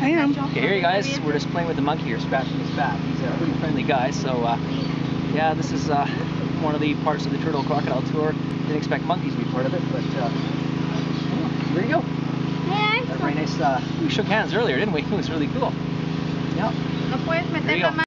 I am. Okay, here you guys, we're just playing with the monkey here, scratching his back. He's a pretty friendly guy, so uh, yeah, this is uh, one of the parts of the Turtle Crocodile Tour. Didn't expect monkeys to be part of it, but uh, oh, there you go. Yeah. Very nice, uh, we shook hands earlier, didn't we? It was really cool. Yeah. No puedes